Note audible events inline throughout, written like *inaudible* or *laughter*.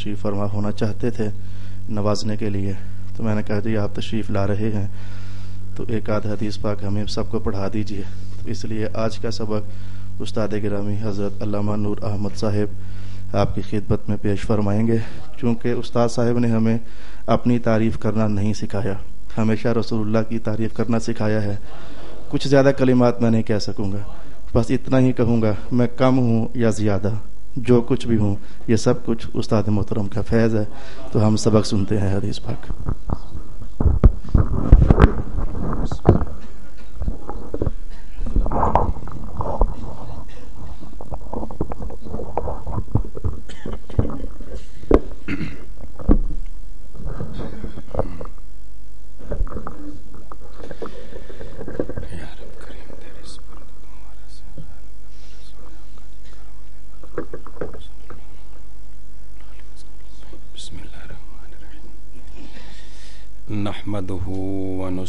तशरीफ़ फरमा होना चाहते थे नवाजने के लिए। तो मैंने कहा, जी, आप तशरीफ़ ला रहे हैं। तो एक आध हदीस पाक हमें सबको पढ़ा दीजिए। तो इसलिए आज का सबक उस्ताद गिरामी हज़रत अल्लामा नूर अहमद साहेब आपकी खिदमत में पेश फरमाएँगे। क्योंकि उस्ताद साहब ने हमें अपनी तारीफ़ करना नहीं सिखाया, हमेशा रसूलुल्लाह की तारीफ़ करना सिखाया है। कुछ ज़्यादा कलिमात मैं नहीं कह सकूँगा। बस इतना ही कहूँगा, मैं कम हूँ या ज़्यादा? जो कुछ भी हूँ, ये सब कुछ उस्ताद मोहतरम का फैज़ है। तो हम सबक सुनते हैं हदीस पाक।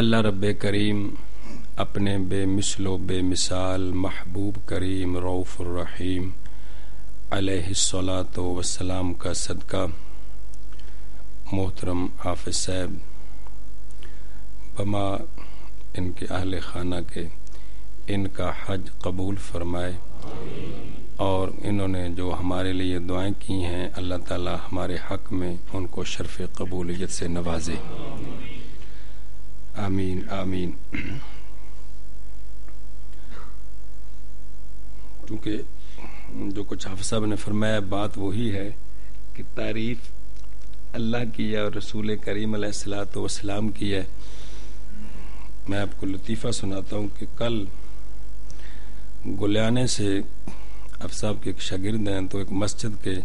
अल्लाह रब करीम अपने बेमिसलो बेमिसाल महबूब करीम रऊफ़ रहीम अलैहिस्सलात वसलाम का सदका, मोहतरम हाफिज साहब, बमा इनके अहल खाना के, इनका हज कबूल फरमाए, और इन्होंने जो हमारे लिए दुआएँ की हैं, अल्लाह ताला हमारे हक में उनको शर्फ कबूलियत से नवाजे। आमीन आमीन। *clears throat* क्योंकि जो कुछ हाफ़ साहब ने फरमाया, बात वही है कि तारीफ़ अल्लाह की है और रसूल करीम सलाम की है। मैं आपको लतीफ़ा सुनाता हूँ कि कल गुलियाने से अफ साहब के एक शागिर्द हैं तो एक मस्जिद के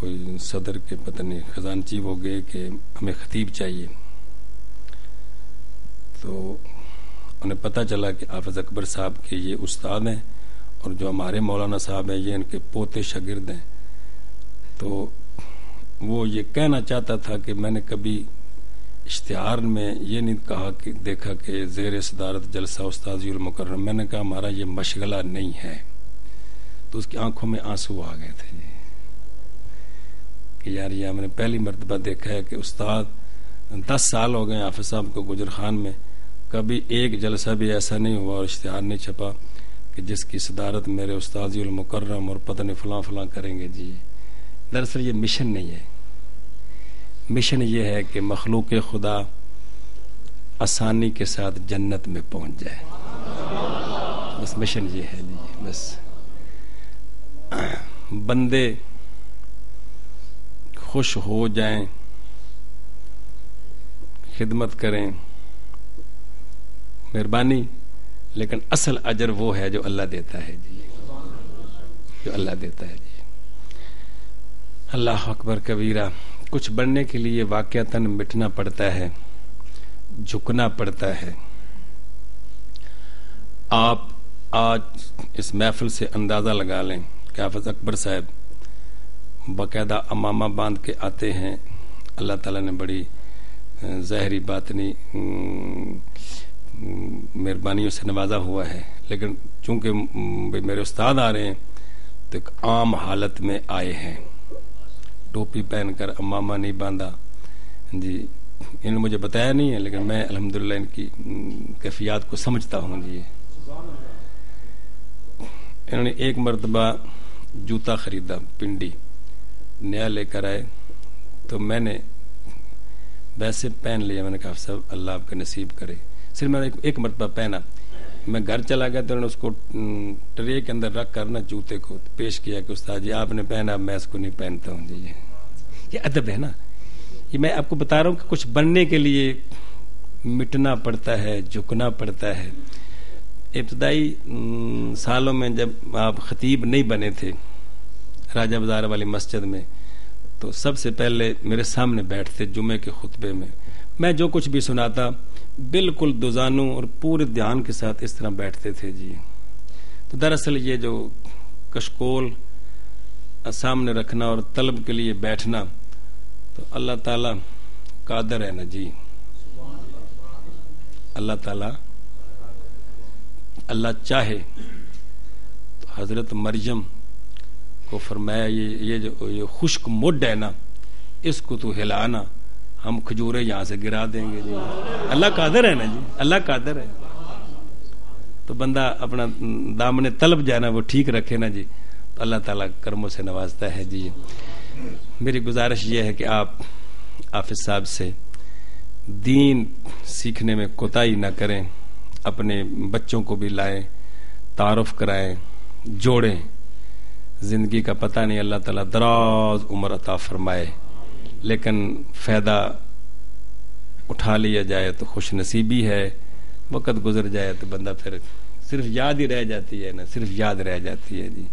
कोई सदर के पता नहीं खजानची हो गए कि हमें खतीब चाहिए। तो उन्हें पता चला कि हाफिज अकबर साहब के ये उस्ताद हैं और जो हमारे मौलाना साहब हैं, ये इनके पोते शागिर्द हैं। तो वो ये कहना चाहता था कि मैंने कभी इश्तहार में ये नहीं कहा कि, देखा कि जेर सदारत जलसा उस्ताजी मुकर मैंने कहा हमारा ये मशगला नहीं है। तो उसकी आँखों में आँसू आ गए थे। कि यार, ये हमने पहली मरतबा देखा है कि उस्ताद दस साल हो गए हाफिज साहब को गुजर खान में। कभी एक जलसा भी ऐसा नहीं हुआ और इश्तहार नहीं छपा। कि जिसकी सदारत मेरे उस्ताजी मुकर्रम और पता फलां फलां करेंगे जी। दरअसल ये मिशन नहीं है। मिशन ये है कि मखलूक खुदा आसानी के साथ जन्नत में पहुँच जाए। बस मिशन ये है जी, बस। बंदे खुश हो जाएँ, खिदमत करें। मेहरबानी। लेकिन असल अजर वो है जो अल्लाह देता है जी। जो अल्लाह देता है जी। अल्लाह अकबर कबीरा, कुछ बनने के लिए वाक्यतन मिटना पड़ता है, झुकना पड़ता है। आप आज इस महफिल से अंदाज़ा लगा लें कि हाफिज अकबर साहब, बाकायदा अमामा बाँध के आते हैं। अल्लाह ताला ने बड़ी जहरी बात नहीं मेहरबानियों से नवाजा हुआ है। लेकिन चूँकि मेरे उस्ताद आ रहे हैं तो एक आम हालत में आए हैं। टोपी पहनकर अमामा नहीं बांधा। जी, इन्होंने मुझे बताया नहीं है, लेकिन मैं अल्हम्दुलिल्लाह इनकी कैफियत को समझता हूँ जी। इन्होंने एक मरतबा जूता खरीदा, पिंडी, नया लेकर आए। तो मैंने वैसे पहन लिया, मैंने कहा सब अल्लाह आपके नसीब करे। सिर्फ़ मैंने एक, एक मरतबा पहना। मैं घर चला गया तो उन्होंने उसको ट्रे के अंदर रख कर ना जूते को पेश किया कि उस्ताद जी आपने पहना मैं इसको नहीं पहनता हूँ। जी ये अदब है ना? ये मैं आपको बता रहा हूँ कि कुछ बनने के लिए मिटना पड़ता है झुकना पड़ता है। इब्तदाई सालों में जब आप खतीब नहीं बने थे राजा बाज़ार वाली मस्जिद में तो सबसे पहले मेरे सामने बैठते जुमे के खुतबे में। मैं जो कुछ भी सुनाता बिल्कुल दुजानू और पूरे ध्यान के साथ इस तरह बैठते थे जी। तो दरअसल ये जो कशकोल सामने रखना और तलब के लिए बैठना तो अल्लाह ताला कादर है ना जी। अल्लाह ताला, अल्लाह चाहे तो हज़रत मरियम को फरमाया, ये ये जो, ये खुश्क मुड है ना, इसको तो हिलाना। हम खजूरे यहाँ से गिरा देंगे जी। अल्लाह कादर है ना जी, अल्लाह कादर है। तो बंदा अपना दामने तलब जाना, वो ठीक रखे ना जी। तो अल्लाह ताला कर्मों से नवाजता है जी। मेरी गुजारिश ये है कि आप हाफिज साहब से दीन सीखने में कोताही ना करें, अपने बच्चों को भी लाएँ, तारफ़ कराएँ, जोड़ें। ज़िंदगी का पता नहीं, अल्लाह ताला दराज उम्र अता फरमाए। लेकिन फ़ायदा उठा लिया जाए तो खुश नसीबी है, वक़्त गुजर जाए तो बंदा फिर सिर्फ़ याद ही रह जाती है ना, सिर्फ़ याद रह जाती है जी।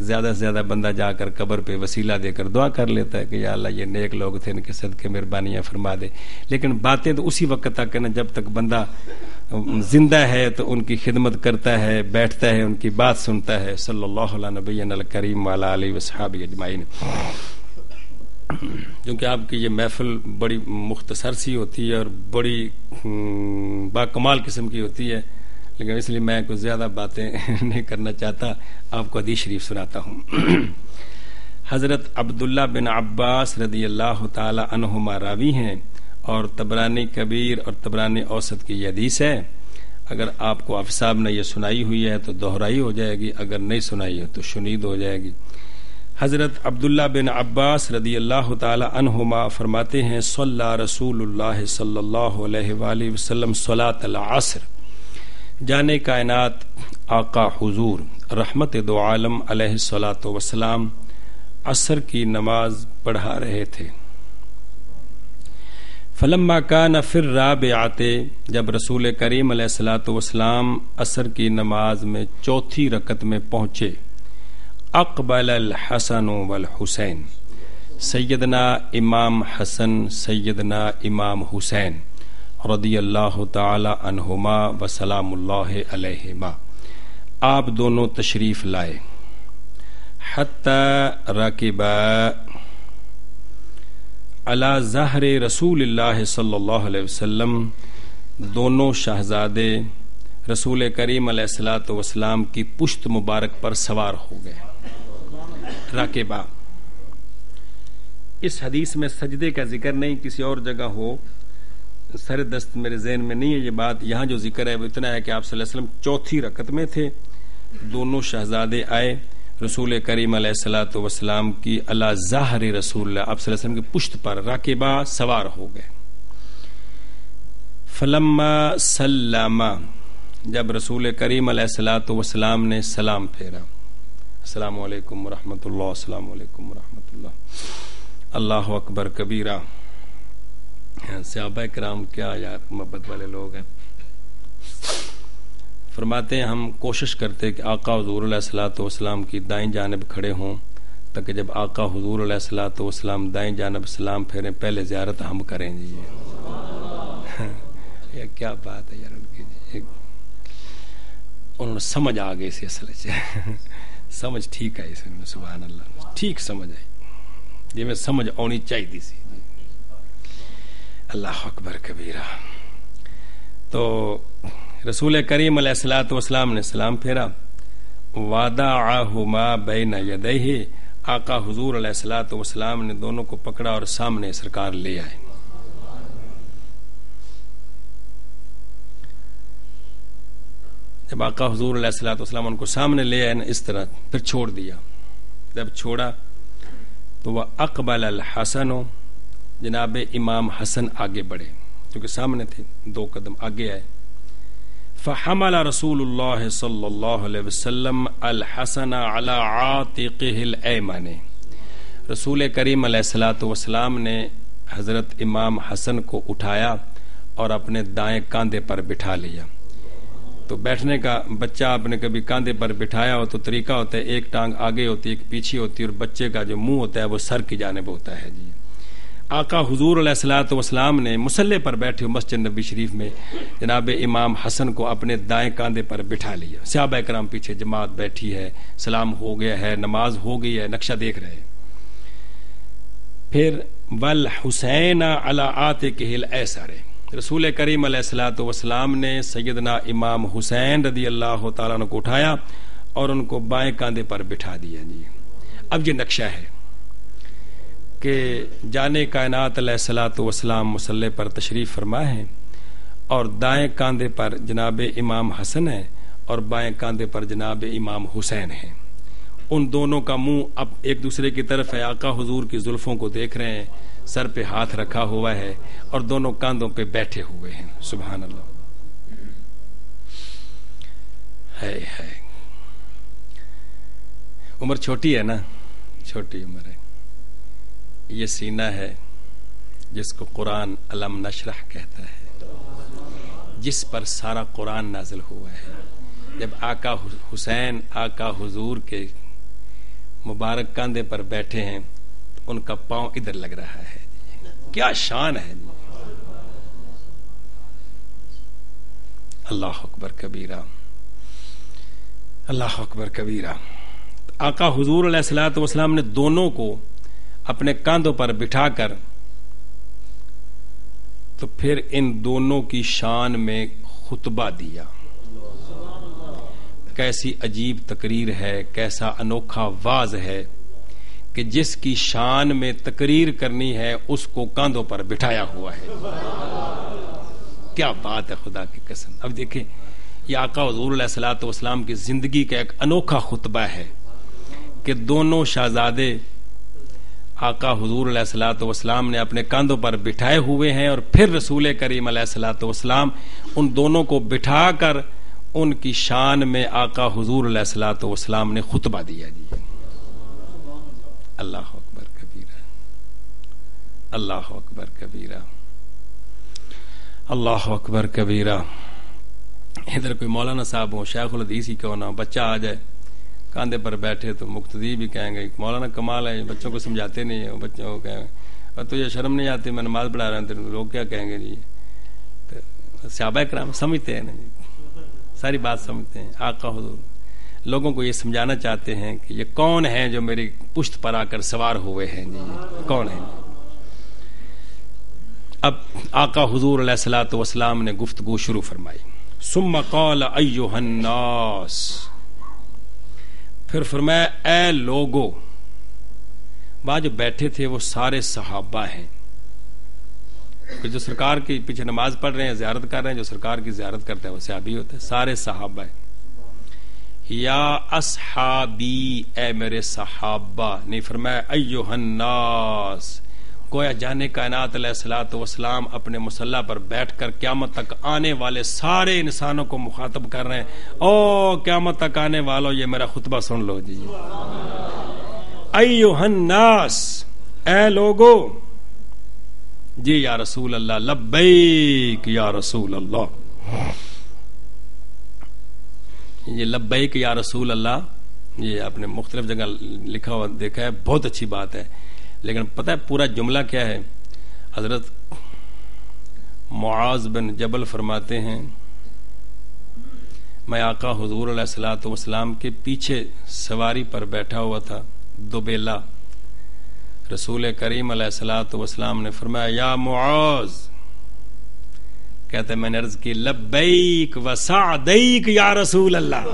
ज़्यादा से ज़्यादा बंदा जाकर कब्र पे वसीला देकर दुआ कर लेता है कि या अल्लाह, ये नेक लोग थे, इनके सदके मेहरबानियाँ फरमा दे। लेकिन बातें तो उसी वक्त तक है ना, जब तक बंदा ज़िंदा है तो उनकी खिदमत करता है, बैठता है, उनकी बात सुनता है। सल्लल्लाहु अलैहि करीम वाला वसहाबी अजमाइन। क्योंकि आपकी ये महफिल बड़ी मुख्तसर सी होती है और बड़ी बाकमाल किस्म की होती है। लेकिन इसलिए मैं कुछ ज़्यादा बातें *laughs* नहीं करना चाहता। आपको अदी शरीफ सुनाता हूँ। *clears throat* हज़रत अब्दुल्ला बिन अब्बास रदी अल्लाह तहुमा रावी हैं और तबरानी कबीर और तबरानी औसत की यह हदीस है। अगर आपको अफसाब ने यह सुनाई हुई है तो दोहराई हो जाएगी। अगर नहीं सुनाई है तो शुनीद हो जाएगी। हज़रत अब्दुल्ला बिन अब्बास रदी अल्लाह तहुमा फरमाते हैं, सल्ला रसूल सल्लल्लाहु अलैहि वसल्लम सलात असर। जाने कायनात, आका हुजूर, रहमत दो आलम वसलाम असर की नमाज़ पढ़ा रहे थे। फलम्मा का न फिर राब आते जब रसूल करीम वसलाम असर की नमाज़ में चौथी रकत में पहुँचे। अकबल हसन वल हुसैन सैदना इमाम हसन सैदना इमाम हुसैन रदी अल्लाह तहुमा वसलाम आप दोनों तशरीफ़ लाए हत्ता अला ज़हर रसूल वसल्लम दोनों शहजादे रसूल करीम सलात वसलाम की पुश्त मुबारक पर सवार हो गए राकेबा इस हदीस में सजदे का ज़िक्र नहीं, किसी और जगह हो सर दस्त मेरे जहन में नहीं है ये बात। यहाँ जो ज़िक्र है वो इतना है कि आप वसल्लम चौथी रकत में थे। दोनों शहजादे आए, रसूल करीम वसलाम की अला जाहर रसूल आप की पुश्त पर राकेबा सवार हो गए। फलम्मा सल्लामा, जब रसूल करीम सलात वसलाम ने सलाम फेरा। अस्सलाम वालेकुम रहमतुल्लाह अस्सलाम अल्लाह अकबर कबीरा सहाबा कराम क्या यार मोहब्बत वाले लोग हैं फरमाते हैं, हम कोशिश करते कि आका हजूर सलाम की दाएँ जानब खड़े हों, ताकि जब आका हजूर सलाम दाएँ जानब सलाम फेरे, पहले जियारत हम करें जी। *laughs* ये क्या बात है यार उनकी उन्होंने समझ आ गई इसी असल *laughs* समझ ठीक है इसमें सुबह अल्लाह ठीक समझ आई। जिमें समझ आनी चाहिए सी। अल्लाह अकबर कबीरा। तो रसूल करीम सलात वसलाम ने सलाम फेरा। वादा आहुमा बैन यदही। आका हुजूर वसलाम ने दोनों को पकड़ा और सामने सरकार ले आए। जब आका हजूर सलाम उनको सामने ले आए ना इस तरह फिर छोड़ दिया। जब छोड़ा तो वह अकबल अल हसन, जनाब इमाम हसन आगे बढ़े क्योंकि सामने थे, दो कदम आगे आए। फ़हमल रसूल अलैहि अल हसन अला रसूल करीम वसलाम ने हज़रत इमाम हसन को उठाया और अपने दाएँ कांधे पर बिठा लिया। तो बैठने का बच्चा आपने कभी कांधे पर बिठाया हो तो तरीका होता है, एक टांग आगे होती है, एक पीछे होती है, और बच्चे का जो मुँह होता है वो सर की जानब होता है जी। आका हुजूर वसलाम ने मुसल्ले पर बैठे मस्जिद नबी शरीफ में जनाब इमाम हसन को अपने दाएँ कांधे पर बिठा लिया। सियाबा कराम पीछे जमात बैठी है, सलाम हो गया है, नमाज़ हो गई है, नक्शा देख रहे फिर, वल हुसैन अला आते के हिल ऐसा रहे रसूल करीम वसलाम ने सैदना इमाम हुसैन रदी अल्लाह तु को उठाया और उनको बाएँ कांधे पर बिठा दिया जी। अब ये नक्शा है कि जाने कायनात वसलाम मुसल्ले पर तशरीफ़ फरमा है और दाएँ कांधे पर जनाब इमाम हसन है और बाएँ कांधे पर जनाब इमाम हुसैन है। उन दोनों का मुँह अब एक दूसरे की तरफ़ है। आका हुजूर की जुल्फों को देख रहे हैं। सर पे हाथ रखा हुआ है और दोनों कांधों पे बैठे हुए हैं। सुबह अल्लाह है है उम्र छोटी है ना? छोटी उम्र है। ये सीना है जिसको कुरान अलम नशरह कहता है, जिस पर सारा कुरान नाजिल हुआ है। जब आका हुसैन, आका हुजूर के मुबारक कांधे पर बैठे हैं उनका पाँव इधर लग रहा है। क्या शान है। अल्लाह अकबर कबीरा। अल्लाह अकबर कबीरा। आका हुजूर वसलाम ने दोनों को अपने कांधों पर बिठाकर तो फिर इन दोनों की शान में खुतबा दिया। कैसी अजीब तकरीर है, कैसा अनोखा वाज है। कि जिसकी शान में तकरीर करनी है, उसको कांधों पर बिठाया हुआ है। क्या बात है खुदा की कसम। अब देखें, ये आका हजूर वसलाम की ज़िंदगी का एक अनोखा खुतबा है कि दोनों शाहजादे आका हजूर वसलाम ने अपने कांधों पर बिठाए हुए हैं और फिर रसूल करीम वसलाम उन दोनों को बिठाकर उनकी शान में आका हजूर वसलाम ने खुतबा दिया जी। अल्लाह अकबर कबीरा। अल्लाह अकबर कबीरा। अल्लाह अकबर कबीरा। इधर कोई मौलाना साहब हो शेखुल हदीस ही क्यों ना बच्चा आ जाए, कांधे पर बैठे तो मुख्तदी भी कहेंगे, मौलाना कमाल है, बच्चों को समझाते नहीं है, बच्चों को कहेंगे। और तुझे शर्म नहीं आती, मैं नमाज़ पढ़ा रहा हूँ लोग क्या कहेंगे जी? तो स्याबा कराम समझते हैं ना जी? सारी बात समझते हैं। आका हजूर। लोगों को ये समझाना चाहते हैं कि ये कौन है जो मेरी पुश्त पर आकर सवार हुए हैं? जी, कौन है? अब आका हुजूर वसलाम ने गुफ्तगु शुरू फरमाई। सुम कौल अयोहन्नास फिर फरमाया ए लोगो, वहाँ जो बैठे थे वो सारे सहाबा हैं। जो सरकार के पीछे नमाज़ पढ़ रहे हैं, जियारत कर रहे हैं, जो सरकार की जियारत करते हैं, वो सहाबी होते हैं, सारे सहाबा हैं। या असहाबी, ए मेरे सहाबा। नहीं फरमाया अयोहन्नास गोया जाने कायनात वसलाम अपने मुसल्ला पर बैठकर क्यामत तक आने वाले सारे इंसानों को मुखातब कर रहे हैं। ओ, क्यामत तक आने वालों, ये मेरा खुतबा सुन लो जी। अयोहन्नास ए लोगो। जी, या रसूल अल्लाह लब्बैक, या रसूल अल्लाह ये लब्बैक या रसूल अल्लाह ये आपने मुख्तलिफ़ जगह लिखा हुआ देखा है, बहुत अच्छी बात है। लेकिन पता है पूरा जुमला क्या है? हज़रत मुआज बिन जबल फरमाते हैं, मैं आका हजूर वसलाम के पीछे सवारी पर बैठा हुआ था, दुबेला। रसूल करीम वसलाम ने फरमाया, या मुआज कहते मैंने अर्ज़ की, लब्बैक वसादईक या रसूल अल्लाह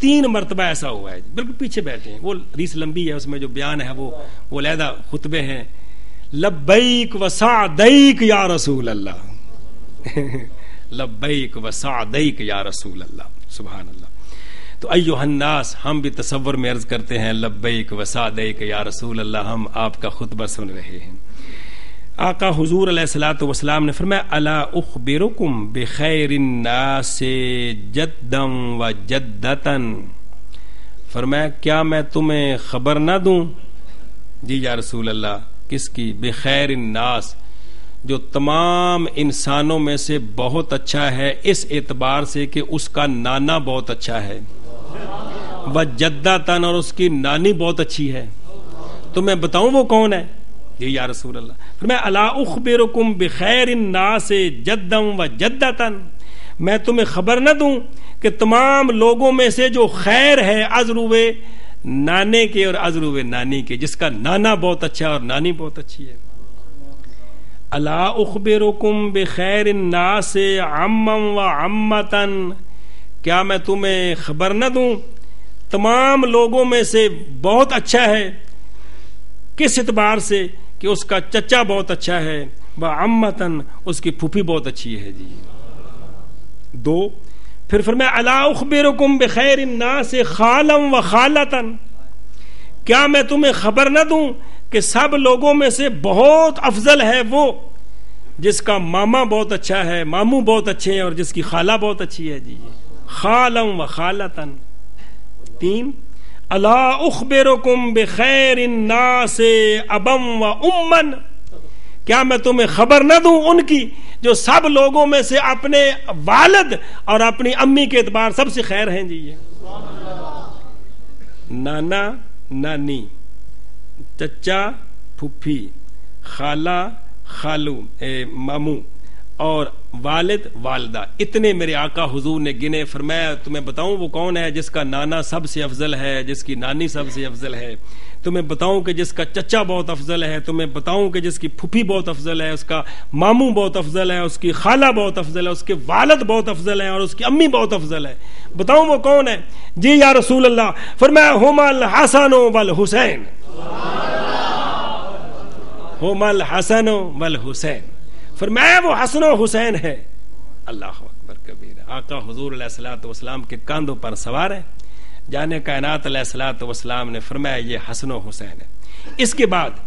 तीन मरतबा ऐसा हुआ है, बिल्कुल पीछे बैठे हैं। वो रीस लंबी है, उसमें जो बयान है, वो वो लहदा खुतबे हैं। लब्बैक वसादईक या रसूल अल्लाह लब्बैक व सादैक या रसूल अल्लाह सुबह अल्लाह तो अयोहन्नास हम भी तस्वर में अर्ज़ करते हैं, लब्बैक व सादैक या रसूल अल्लाह हम आपका खुतबा सुन रहे हैं। आका हुजूर वसलाम ने फरमाया, अला उखबिरुकुम बेखैरिन्नास जद्दम व जद्दतन। फरमाया, क्या मैं तुम्हें खबर ना दूँ? जी या रसूल अल्लाह किसकी? बेखैर नास, जो तमाम इंसानों में से बहुत अच्छा है, इस एतबार से कि उसका नाना बहुत अच्छा है। वह जद्दा तन और उसकी नानी बहुत अच्छी है। तो मैं बताऊँ वो कौन है? ये या रसूल अल्लाह फिर मैं, अला उखबिरुकुम बिखैर ना से जद्दम व जद्दा तन मैं तुम्हें खबर न दूँ कि तमाम लोगों में से जो खैर है अजरुवे नाने के और अजरुवे नानी के, जिसका नाना बहुत अच्छा और नानी बहुत अच्छी है। अला उखबिरुकुम बेखैर ना से अम्मम व अम्मतन। क्या मैं तुम्हें खबर न दूँ? तमाम लोगों में से बहुत अच्छा है। किस इतबार से? कि उसका चचा बहुत अच्छा है वह अम्मतन उसकी फूफी बहुत अच्छी है जी। दो, फिर फिर मैं अलाउखबिरकुम बखैर ना से खालम व खालतन। क्या मैं तुम्हें खबर न दूँ कि सब लोगों में से बहुत अफजल है वो, जिसका मामा बहुत अच्छा है, मामू बहुत अच्छे हैं और जिसकी खाला बहुत अच्छी है जी। खालम व खालतन। तीन अला उखबेरकुम बेखैर ना से अबम व उम्मन। क्या मैं तुम्हें खबर न दूँ उनकी जो सब लोगों में से अपने वालद और अपनी अम्मी के एतबार सबसे खैर हैं जी ये। नाना नानी चचा फुफी खाला खालू ए, मामू और वालिद वालदा। इतने मेरे आका हुजूर ने गिने, फरमाया, तुम्हें बताऊँ वो कौन है जिसका नाना सबसे अफजल है, जिसकी नानी सबसे अफजल है? तुम्हें बताऊँ कि जिसका चचा बहुत अफजल है, तुम्हें बताऊँ कि जिसकी फूफी बहुत अफजल है, उसका मामू बहुत अफजल है, उसकी खाला बहुत अफजल है, उसके वालद बहुत अफजल है और उसकी अम्मी बहुत अफजल है। बताऊँ वो कौन है? जी, या रसूल अल्लाह फरमाया, हुमल हसन वल हुसैन। होमल हसन वल हुसैन। फरमाया वो हसन हुसैन है। अल्लाह अकबर कबीर। आका हजूर वसलाम के कंधों पर सवार है। जाने कायनात वसलाम ने फरमाया ये हसन हुसैन है। इसके बाद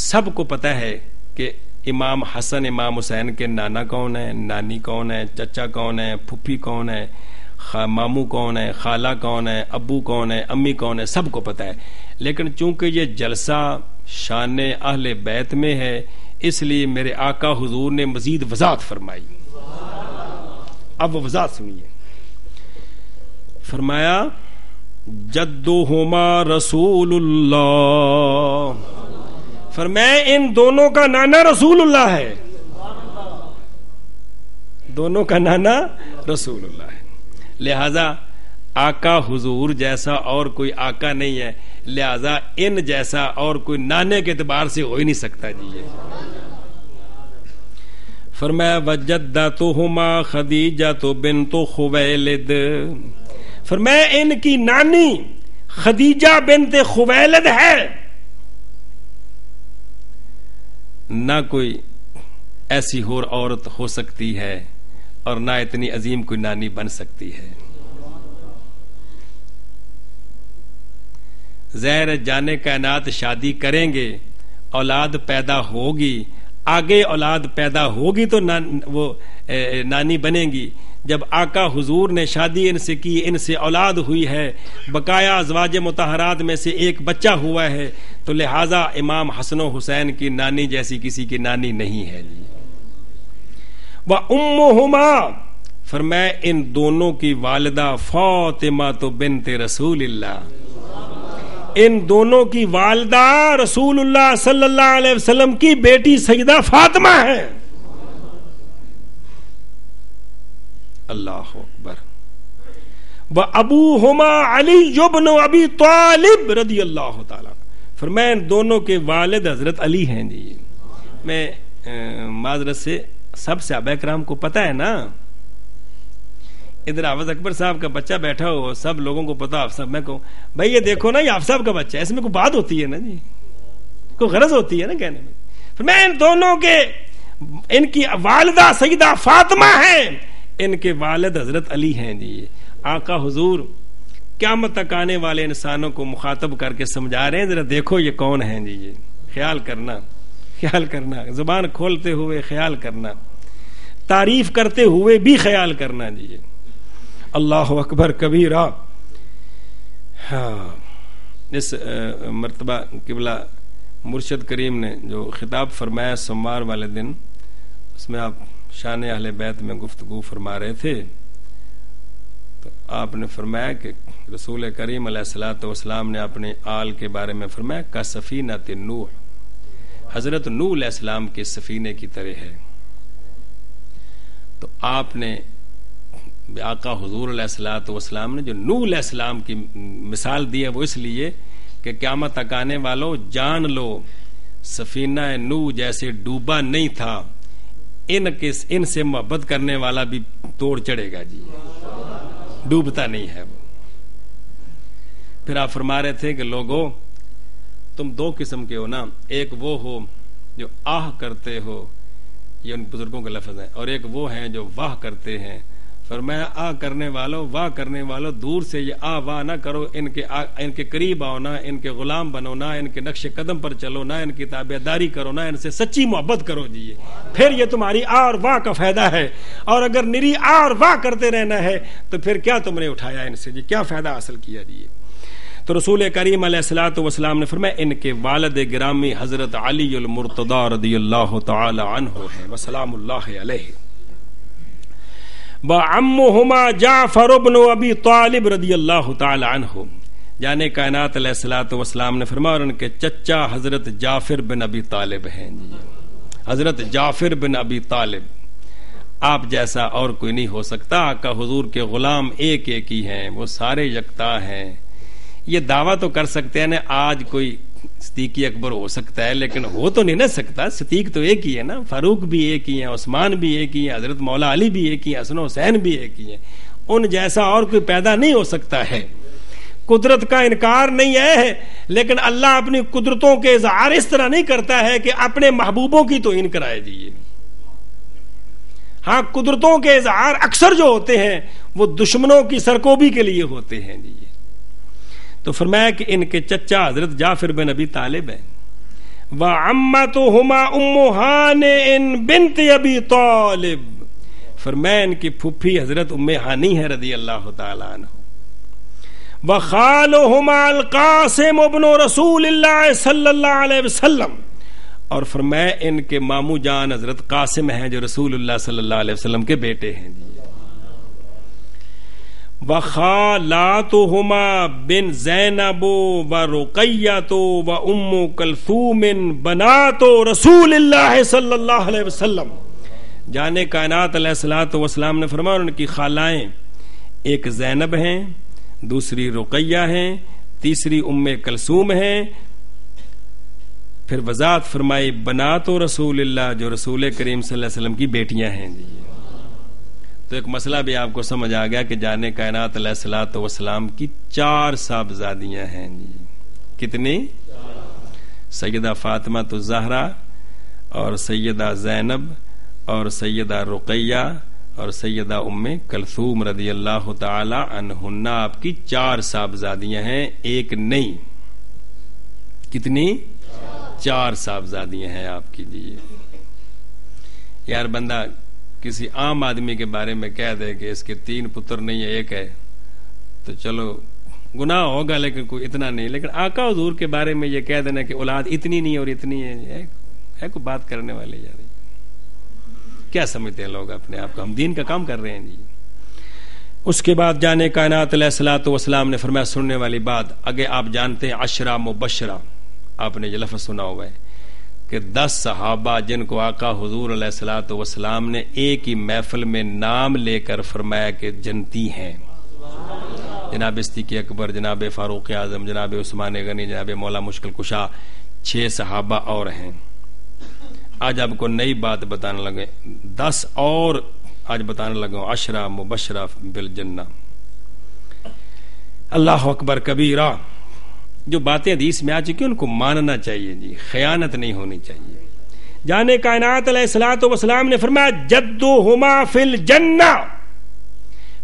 सबको पता है कि इमाम हसन इमाम हुसैन के नाना कौन है नानी कौन है चचा कौन है फुफी कौन है मामू कौन है खाला कौन है अबू कौन है अम्मी कौन है सबको पता है। लेकिन चूँकि ये जलसा शान अहले बैत में है इसलिए मेरे आका हुजूर ने मजीद वजात फरमाई। अब वजात सुनिए। फरमाया, जद्दो होमा रसूलुल्लाह। फरमाया, इन दोनों का नाना रसूलुल्लाह है। दोनों का नाना रसूलुल्लाह है। लिहाजा आका हुजूर जैसा और कोई आका नहीं है। लिहाजा इन जैसा और कोई नाने के अतबार से हो ही नहीं सकता जी ये। फरमाया वजदा तो हुमा खदीजा तो बिन तो खुवैलिद। फरमाया, इनकी नानी खदीजा बिन ते खुवैलिद है। ना कोई ऐसी और औरत हो सकती है और ना इतनी अजीम कोई नानी बन सकती है। जहर जाने कायनात शादी करेंगे औलाद पैदा होगी। आगे औलाद पैदा होगी तो ना, वो ए, नानी बनेगी। जब आका हुजूर ने शादी इनसे की इनसे औलाद हुई है बकाया अजवाज मुतहरात में से एक बच्चा हुआ है तो लिहाजा इमाम हसन हुसैन की नानी जैसी किसी की नानी नहीं है जी। वह उम्मा फरमाए इन दोनों की वालदा फातिमा तो बिनते रसूल इन दोनों की वालदा रसूलुल्लाह सल्लल्लाहु अलैहि वसल्लम की बेटी सईदा फातिमा है। अल्लाह अकबर। व अबू हुमा अली युबन अबी तालिब रदी अल्लाह ताला फरमाए दोनों के वालिद हज़रत अली हैं जी। मैं माजरत से सब सहाबा कराम को पता है ना? इधर आवाज़ अकबर साहब का बच्चा बैठा हो, सब लोगों को पता, आप सब मैं कहूँ, भाई ये देखो ना, ये आप साहब का बच्चा है, इसमें कोई बात होती है ना जी? कोई गरज होती है ना कहने में? फिर मैं इन दोनों के, इनकी वालदा सईदा फातिमा है, इनके वालिद हज़रत अली हैं जी। आका हुजूर क्या तक आने वाले इंसानों को मुखातब करके समझा रहे हैं, जरा देखो ये कौन है जी। ये ख्याल करना ख्याल करना, ज़ुबान खोलते हुए ख्याल करना, तारीफ़ करते हुए भी ख्याल करना जी। अल्लाह अकबर कबीरा। हाँ इस मरतबा किबला मुर्शद करीम ने जो खिताब फरमाया सोमवार वाले दिन, उसमें आप शान अहल बैत में गुफ्तगु फरमा रहे थे। तो आपने फरमाया कि रसूल करीम सलाम ने अपने आल के बारे में फरमाया, का सफीना नूह। हज़रत नूह सलाम के सफीने की तरह है। तो आपने आका हजूर सलात सलाम ने जो नू सलाम की मिसाल दी है, वो इसलिए कि क्यामत तक आने वालों, जान लो, सफीना नू जैसे डूबा नहीं था। इन के इनसे मोहब्बत करने वाला भी तोड़ चढ़ेगा जी। डूबता नहीं है वो। फिर आप फरमा रहे थे कि लोगो, तुम दो किस्म के हो ना। एक वो हो जो आह करते हो, ये उन बुज़ुर्गों का लफ्ज है, और एक वो है जो वाह करते हैं। फरमाया आ करने वालों वाह करने वालों दूर से ये आ वाह ना करो इनके आ, इनके करीब आओ ना इनके गुलाम बनो ना इनके नक्शे कदम पर चलो ना इनकी ताबेदारी करो ना इनसे सच्ची मोहब्बत करो जी फिर ये तुम्हारी आ और वाह का फ़ायदा है। और अगर निरी आ और वाह करते रहना है तो फिर क्या तुमने उठाया इनसे जी? क्या फ़ायदा हासिल किया जी तो रसूल करीम वसलाम ने फरमाया इनके वालद गिरामी हज़रत अली रदी अल्लाह तहो है अम्मुहुमा जाफ़र अबी तालिब रदी अल्लाह तहो जाने कायनात वसलाम ने फरमाया, और उनके चचा हज़रत जाफिर बिन अबी तालिब हैं जी। हज़रत जाफिर बिन अबी तालिब, आप जैसा और कोई नहीं हो सकता। आका हुजूर के गुलाम एक एक ही हैं, वो सारे यकता हैं। ये दावा तो कर सकते हैं ना, आज कोई सतीकी अकबर हो सकता है, लेकिन हो तो नहीं ना सकता। सतीक तो एक ही है ना। फारूक भी एक ही है, उस्मान भी एक ही है, हज़रत मौला अली भी एक ही है, हसन हुसैन भी एक ही है। उन जैसा और कोई पैदा नहीं हो सकता है। कुदरत का इनकार नहीं है, लेकिन अल्लाह अपनी कुदरतों के इजहार इस तरह नहीं करता है कि अपने महबूबों की तो इन कराए जी। हाँ कुदरतों के इजहार अक्सर जो होते हैं, वो दुश्मनों की सरकोबी के लिए होते हैं जी। तो फरमाया कि इनके चचा हज़रत जाफिर बिन अबी तालिब है। व अम्मा तो हुमा उम्मोहान इन बिनत अबी तालिब। फरमाया, इनकी फुफी हज़रत उम्मे हानी है रदी अल्लाह तला व खाल हुमाल कासिम इब्न रसूल वसल्लम। और फरमाया, इनके मामू जान हज़रत कासिम हैं जो रसूल सल्लल्लाहु अलैहि वसल्लम के बेटे हैं। व तो हुमा बिन जैनबो व रुकैया तो व उम्मो कलसूमिन बना तो रसूल सल्लल्लाहु अलैहि वसल्लम जाने कायनात वसलाम ने फरमाया उनकी खालाएँ एक जैनब हैं दूसरी रुकैया हैं तीसरी उम्म कलसूम हैं फिर वजात फरमाई बना तो रसूल जो रसूल करीम सल्लल्लाहु अलैहि वसल्लम की बेटियाँ हैं जी तो एक मसला भी आपको समझ आ गया कि जाने कायनात सलात वसलाम की चार साहबजादियाँ हैं जी। कितनी? सैयदा फातिमा तो जहरा और सैयदा जैनब और सैयदा रुकैया और सैयदा उम्मे कलसूम रदी अल्लाह तन्ना आपकी चार साहबजादियाँ हैं, एक नई कितनी? चार साहबजादियाँ हैं आपकी जी। यार बंदा किसी आम आदमी के बारे में कह दे कि इसके तीन पुत्र नहीं है एक है। तो चलो गुनाह होगा लेकिन कोई इतना नहीं। लेकिन आका हजूर के बारे में ये कह देना कि औलाद इतनी नहीं और इतनी है। है, है बात करने वाले यार क्या समझते हैं लोग अपने आप को? हम दीन का काम कर रहे हैं जी। उसके बाद जाने कायनात वसलाम ने फरमाया सुनने वाली बात आगे आप जानते हैं अशरा मुबशरा। आपने ये लफ्ज सुना हुआ है। कि दस सहाबा जिनको आका हजूर वसलाम ने एक ही महफिल में नाम लेकर फरमाया कि जनती हैं। जनाब इस्तीकी अकबर, जनाब फारूक आज़म, जनाब उस्मान गनी, जनाब मौला मुश्किल कुशा, छह सहाबा और हैं। आज आपको नई बात बताने लगे। दस और आज बताने लगा अशरा मुबशरा बिल जन्ना। अल्लाह अकबर कबीरा जो बातें हदीस में आ चुकी उनको मानना चाहिए जी। खयानत नहीं होनी चाहिए। जाने कायनात वसलाम ने फरमाया, जद्दू हुमा फिल जन्ना।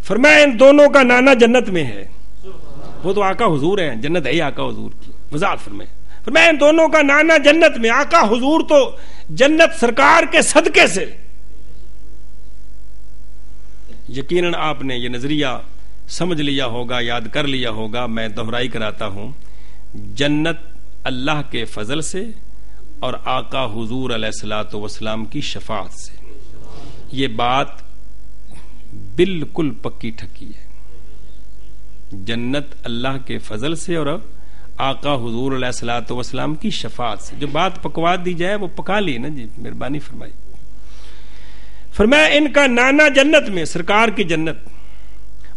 फरमाया, इन दोनों का नाना जन्नत में है। वो तो आका हुजूर है, जन्नत है ही आका हुजूर की। वजात फरमाए। फरमाया, इन दोनों का नाना जन्नत में, आका हुजूर तो जन्नत सरकार के सदके से। यकीनन आपने ये नज़रिया समझ लिया होगा, याद कर लिया होगा, मैं दोहराई कराता हूँ। जन्नत अल्लाह के फजल से और आका हुजूर वसलाम की शफात से। ये बात बिल्कुल पक्की ठकी है। जन्नत अल्लाह के फजल से और आका हुजूर वसलाम की शफात से। जो बात पकवा दी जाए, वो पका ली ना जी? मेहरबानी फरमाई। फरमाया, इनका नाना जन्नत में, सरकार की जन्नत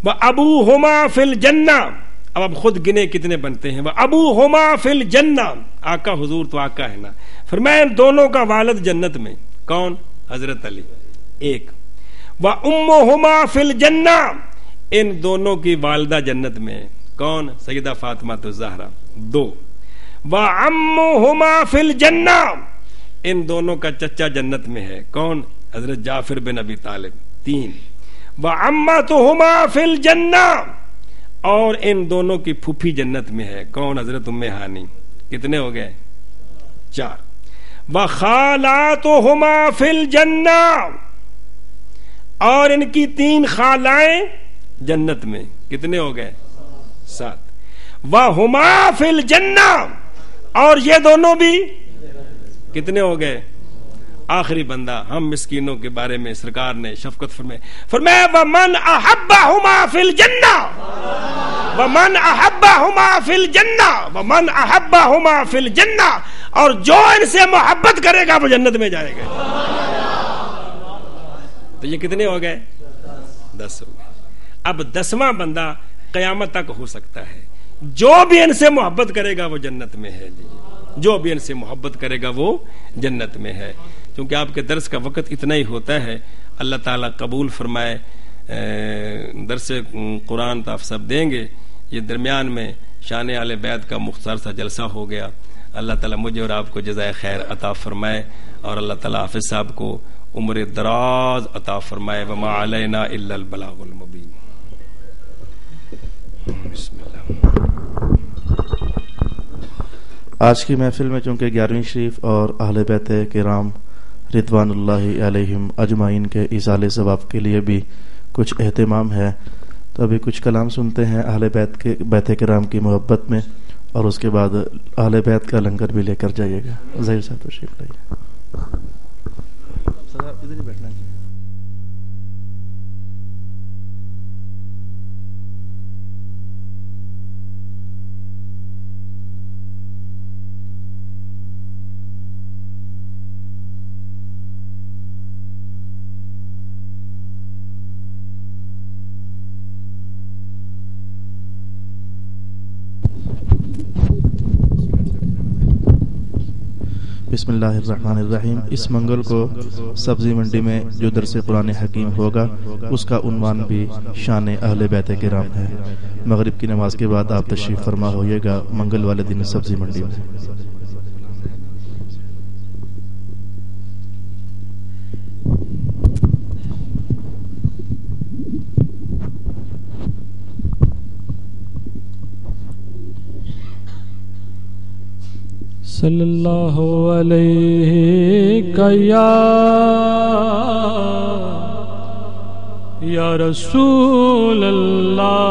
वह अबू होमा फिल जन्ना अब अब खुद गिने कितने बनते हैं? वह अबू होमा फिल जन्ना। आका हुजूर तो आका है ना। फरमाया इन दोनों का वालद जन्नत में। कौन? हज़रत अली। एक। वह उम्मो होमा फिल जन्ना। इन दोनों की वालदा जन्नत में। कौन? सईदा फातिमा तो जहरा। दो। वह अम्मो होमा फिल जन्ना। इन दोनों का चचा जन्नत में है। कौन? हज़रत जाफिर बिन अबी तालिब। तीन। व अम्मा तो हुमा फिल जन्ना। और इन दोनों की फूफी जन्नत में है। कौन हज़रत उम्मे हानी? कितने हो गए? चार। व खाला तो हुमा फिल जन्ना। और इनकी तीन खालाएँ जन्नत में। कितने हो गए? सात। व हुमा फिल जन्ना। और ये दोनों भी कितने हो गए? आखिरी बंदा, हम मिस्कीनों के बारे में सरकार ने शफकत फरमाए फरमाया व मन अहब्बा हुमा फिल जन्ना। व मन अहब्बा हुमा फिल जन्ना। व मन अहब्बा हुमा फिल जन्ना। और जो इनसे मोहब्बत करेगा, वो जन्नत में जाएगा। तो ये कितने हो गए? दस हो गए। अब दसवां बंदा कयामत तक हो सकता है। जो भी इनसे मोहब्बत करेगा, वो जन्नत में है। जो भी इनसे मोहब्बत करेगा, वो जन्नत में है। क्योंकि आपके दर्स का वक़्त इतना ही होता है। अल्लाह ताला कबूल फरमाए दरस कुरान तो आप सब देंगे। ये दरमियान में शान आल बैद का मुख्तार सा जलसा हो गया। अल्लाह ताला मुझे और आपको जजाय खैर अता फरमाए और अल्लाह ताला हाफिज साहब को उम्र दराज अता फरमाए। वमा अलैना आज की महफिल में चूँकि ग्यारहवीं शरीफ और अहल बैत के रितवान अजमाइन के इसाले सवाब के लिए भी कुछ अहतमाम है। तो अभी कुछ कलाम सुनते हैं अहल बैत के बैत कराम की मोहब्बत में, और उसके बाद अहल बैत का लंगर भी लेकर जाइएगा। जहिर साहब तो शेख लाइए इधर ही बैठना बिस्मिल्लाहिर्रहमानिर्रहीम। इस मंगल को सब्ज़ी मंडी में जो दरस कुरान हकीम होगा, उसका उनवान भी शान अहल बैत राम है। मगरब की नमाज़ के बाद आप तशरीफ़ फरमा होइएगा मंगल वाले दिन सब्ज़ी मंडी में। सल्लल्लाहु अलैहि या रसूल अल्लाह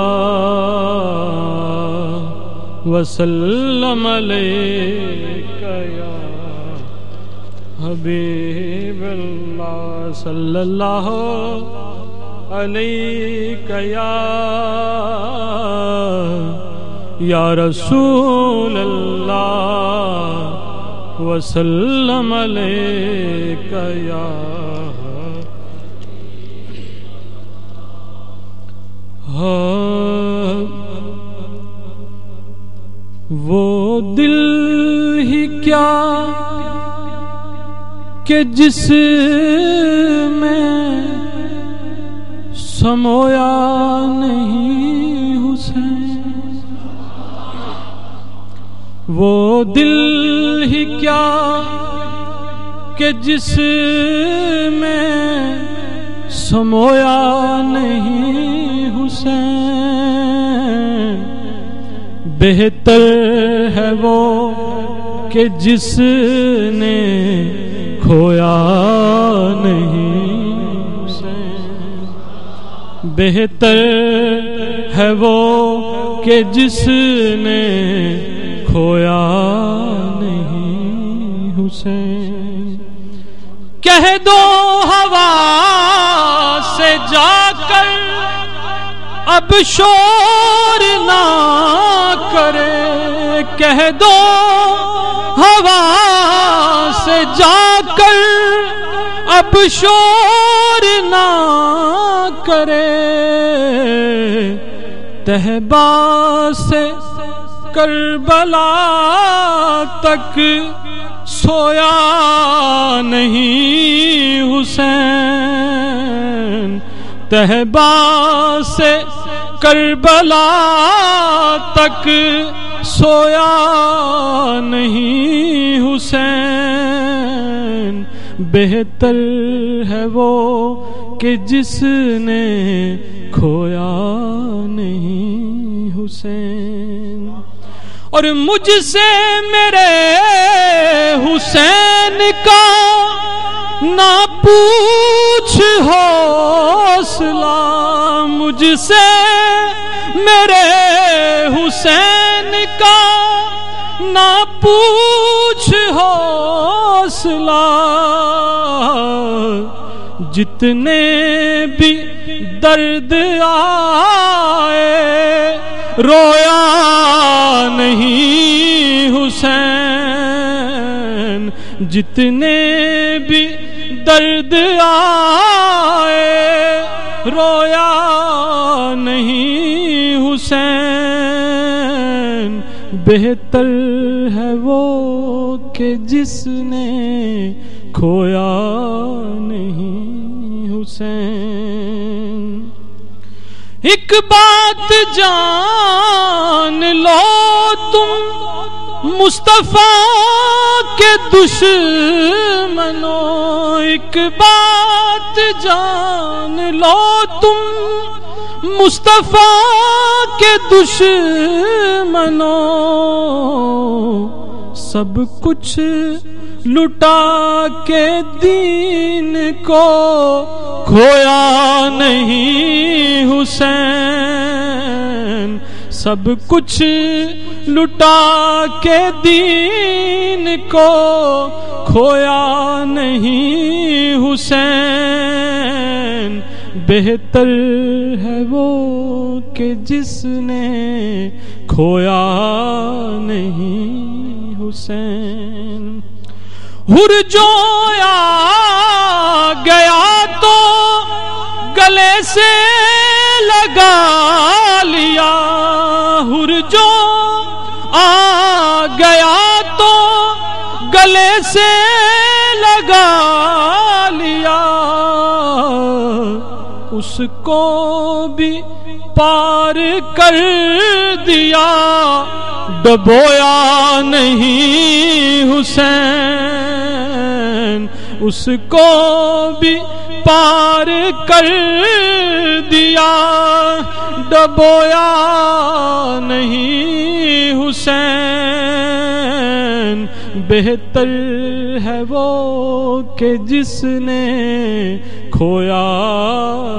वसल्लम अलैका या हबीब अल्लाह सल्लल्लाहु अलैका या। या रसूल अल्लाह वसल्लम या वो दिल ही क्या के जिस में समोया नहीं हुसैन वो दिल ही क्या के जिस में समोया नहीं हुसैन। बेहतर है वो कि जिसने खोया नहीं बेहतर है वो कि जिसने खोया नहीं हुसैन। कह दो हवा से जाकर, अब शोर ना करे। कह दो हवा से जाकर, अब शोर ना करे। तहबा से करबला तक सोया नहीं हुसैन। तहबा से करबला तक सोया नहीं हुसैन। बेहतर है वो कि जिसने खोया नहीं हुसैन। और मुझसे मेरे हुसैन का ना पूछ हौसला। मुझसे मेरे हुसैन का ना पूछ हौसला। जितने भी दर्द आए रोया नहीं हुसैन। जितने भी दर्द आए, रोया नहीं हुसैन। बेहतर है वो के जिसने खोया नहीं हुसैन। एक बात जान लो तुम, मुस्तफ़ा के दुश्मनों, एक बात जान लो तुम, मुस्तफ़ा के दुश्मनों। सब कुछ लुटा के दीन को खोया नहीं हुसैन। सब कुछ लुटा के दीन को खोया नहीं हुसैन। बेहतर है वो कि जिसने खोया नहीं हुसैन। हुर जो आ गया तो गले से लगा लिया। हुर जो आ गया तो गले से लगा लिया। उसको भी पार कर दिया। डबोया नहीं हुसैन। उसको भी पार कर दिया। डबोया नहीं हुसैन। बेहतर है वो कि जिसने खोया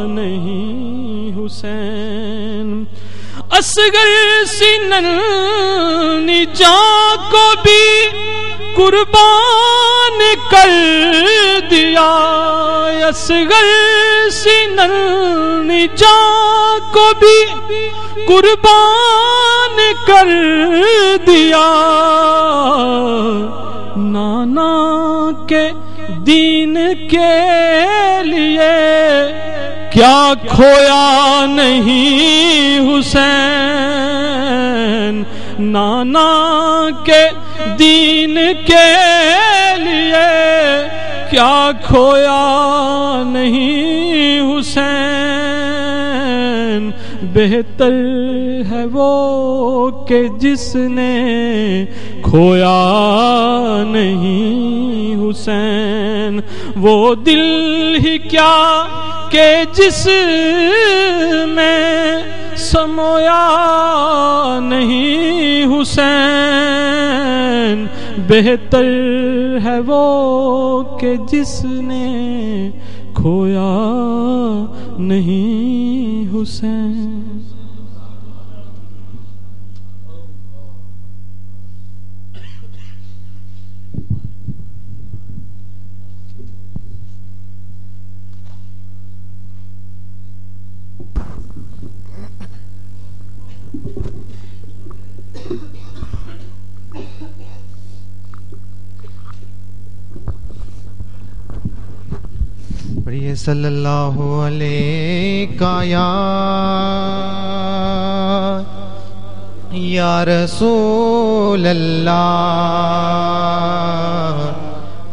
नहीं हुसैन। असगर सिनन निजा को भी कुर्बान कर दिया। असगर सिनन निजा को भी कुर्बान कर दिया। नाना के दीन के लिए क्या खोया नहीं हुसैन? नाना के दीन के लिए क्या खोया नहीं हुसैन? बेहतर है वो के जिसने खोया नहीं हुसैन। वो दिल ही क्या के जिस में समोया नहीं हुसैन। बेहतर है वो के जिसने खोया नहीं हुसैन। प्रिय सल्लल्लाहु अलैहि का या रसूल अल्लाह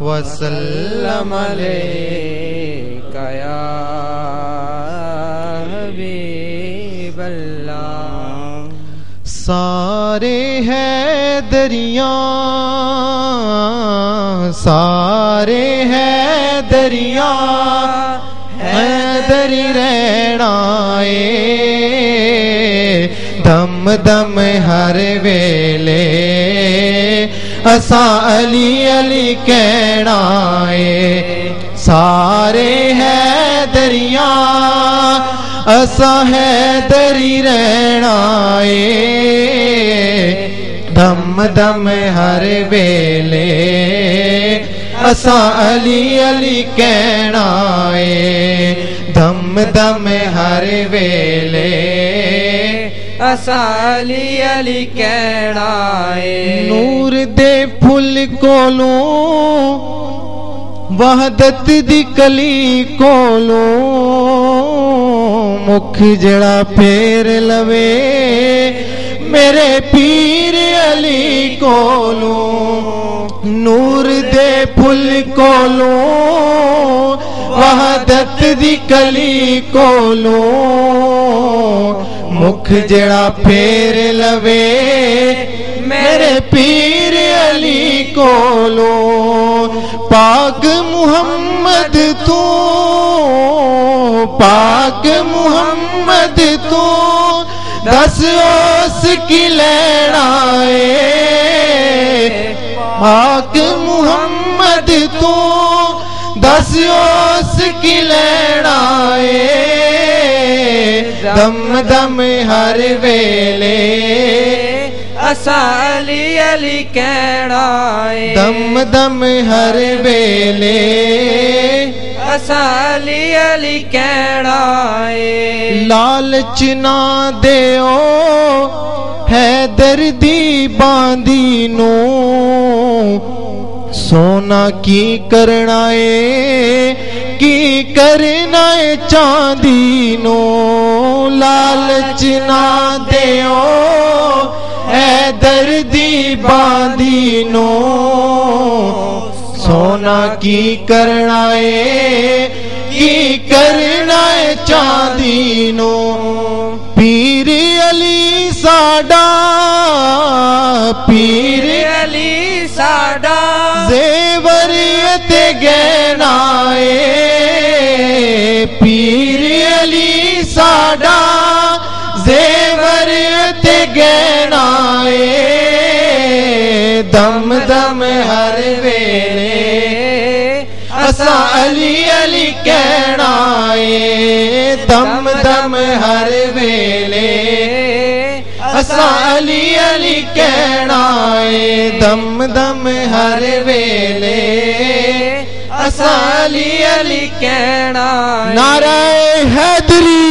वसल्लम अलैका हबीब सारे है दरिया सारे दरिया है दरी रहनाए दम दम हर वेले असा अली अली कहनाए सारे है दरिया, असा है दरी रहनाए दम दम हर वेले असा अली अली कहना है दम दम हर वेले। असा अली अली कहना है नूर दे फुल कोलों, वहदत दी कली कोलों, मुख जड़ा फेर लवे। मेरे पीर अली कोलों, नूर दे फुल कोलों वहदत दी कली कोलों। मुख जड़ा फेर लवे, मेरे पीर अली कोलो। पाक मुहम्मद तू पाक मुहम्मद तू, दस ओस की लेना पाक मुहम्मद तू दस ओस की लेना दम दम हर वेले असाली अली कहना दम दम हर वेले असाली अली है लालच ना देओ है दर्दी बांदी नो। सोना की करना है की करना है चांदी नो। लालच ना देओ, है दर्दी बांदी नो। सोना की करना है की करना है चांदी नो। पीर अली साडा पीर अली साडा। जेवर ते गहनाए पीर अली साडा जेवर ते गहनाए। दम दम हर वेले असा अली अली कहना है दम दम हर वेले असा अली अली दम दम हर वेले। असाली अली अली कहना नारायण नाराय हैदरी।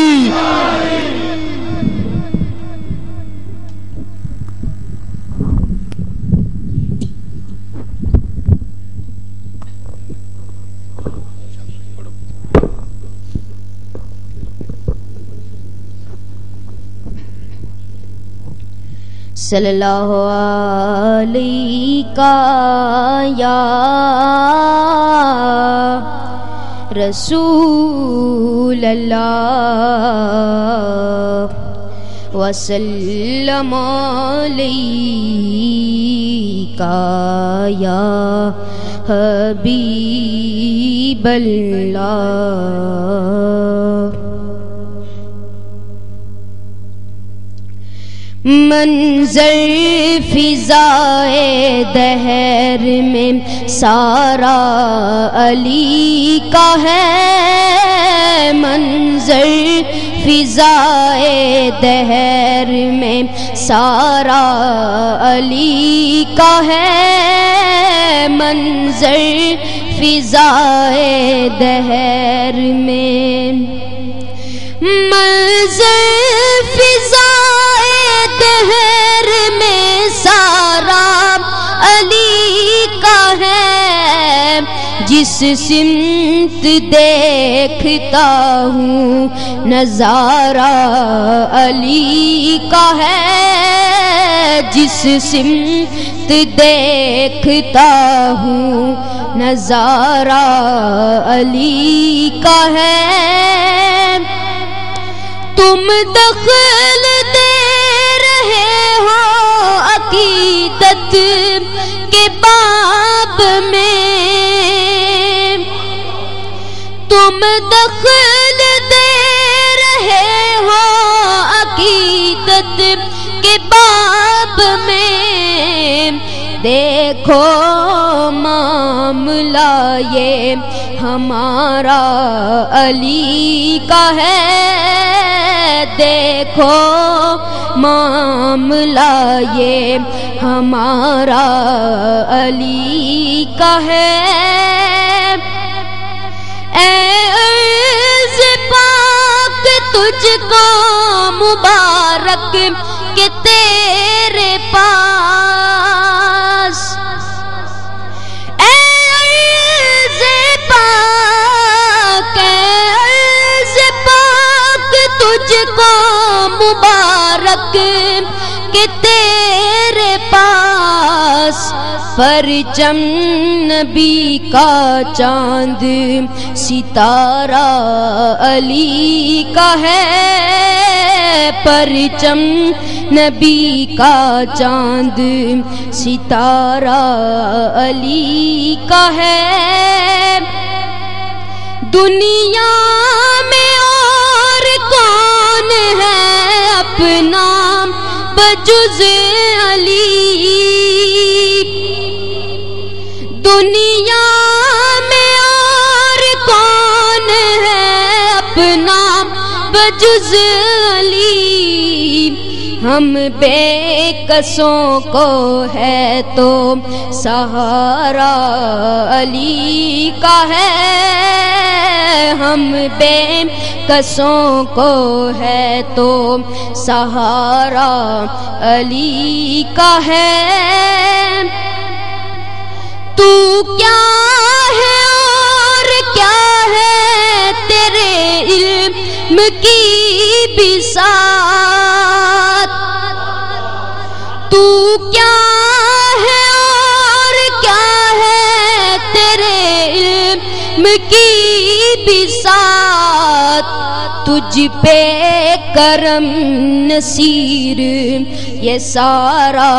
सल्लल्लाहु अलैहि का या रसूल अल्लाह वसल्लम अलैका या हबीब मंजर फिजाए दहर में सारा अली का है। मंजर फिजाए दहर में सारा अली का है। मंजर फिजाए दहर में। मंजर फिजाए दहर में सारा अली का है, जिस सिमत देखता हूँ, नज़ारा अली का है, जिस सिमत देखता हूँ, नज़ारा अली का है। तुम दखल दे अकीदत के बाब में। तुम दखल दे रहे हो अकीदत के बाब में। देखो मामला ये हमारा अली का है। देखो मामला ये हमारा अली का है। ए पाक तुझको मुबारक के तेरे पास तुझको मुबारक के तेरे पास परचम नबी का चाँद सितारा अली का है। परचम नबी का चाँद सितारा अली का है। दुनिया में कौन है अपना बजुज अली। दुनिया में और कौन है अपना बजुज अली? हम बेकसों को है तो सहारा अली का है। हम बे कसों को है तो सहारा अली का है। तू क्या है और क्या है तेरे इल्म की बिसात तू क्या है और क्या है तेरे इल्म की बिसात तुझ पे करम नसीर। ये सारा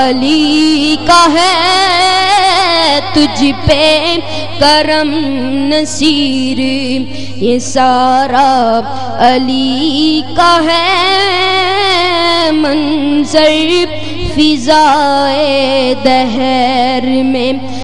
अली का है तुझ पे करम नसीर। ये सारा अली का है मंजर फिजाए दहर में।